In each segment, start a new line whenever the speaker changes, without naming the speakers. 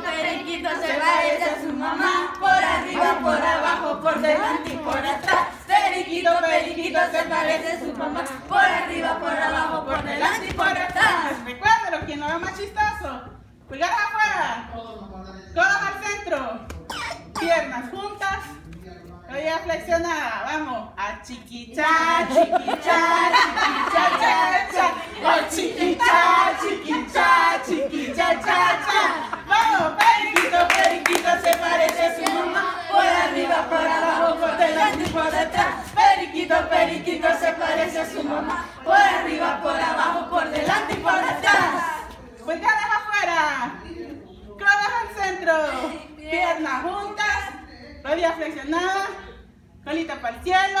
Periquito, periquito se parece a su mamá. Por arriba, por abajo, por delante y por atrás. Periquito, periquito se parece a su mamá. Por arriba, por abajo, por delante y por atrás.
Recuérdalo, quien lo ve más chistoso. Pulgares afuera. Codos al centro. Piernas juntas. Rodilla flexionada. Vamos. A chiquicha, chiquicha, chiquicha, cha, cha. Oh, chiquicha, chiquicha, chiquicha, cha, cha.
Por arriba, por abajo, por delante y por detrás.
Pulgares afuera. Codos al centro. Piernas juntas. Rodillas flexionadas. Colita para el cielo.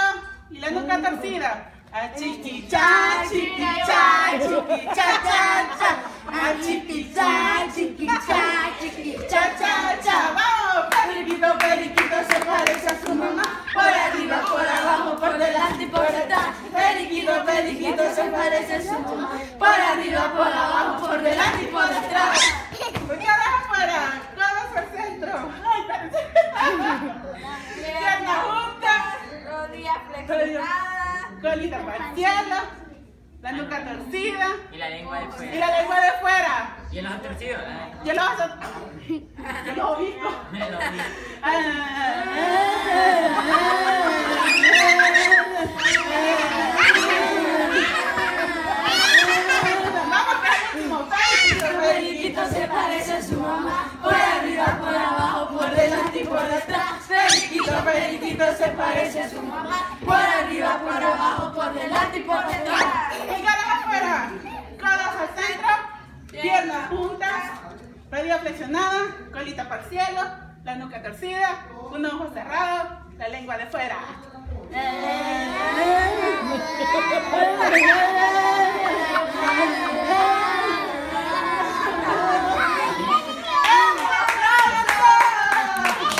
Y la nuca torcida. A chiquicha, chiquicha, chiquicha, cha, cha. A chiquicha, chiquicha, chiquicha, cha, cha. Vamos, periquito, periquito se parece a su mamá.
Por arriba, por abajo, por delante y por detrás. Periquito, a su mamá. Por arriba, por abajo, por delante y por detrás.
Pulgares afuera. Codos al centro. Piernas juntas.
Rodilla flexionada.
Colita para el cielo. La nuca torcida.
Y la lengua de
Y
fuera.
la lengua de fuera.
Y el ojo torcido.
Yo lo vas a... Yo lo ubico.
Periquito se parece a su mamá. Por arriba, por abajo, por delante y por detrás. Periquito, periquito se parece a su mamá. Por arriba, por abajo, por delante y por detrás.
Pulgares afuera. Codos al centro. Piernas juntas. Rodilla flexionada. Colita para el cielo. La nuca torcida. Un ojo cerrado. La lengua de fuera.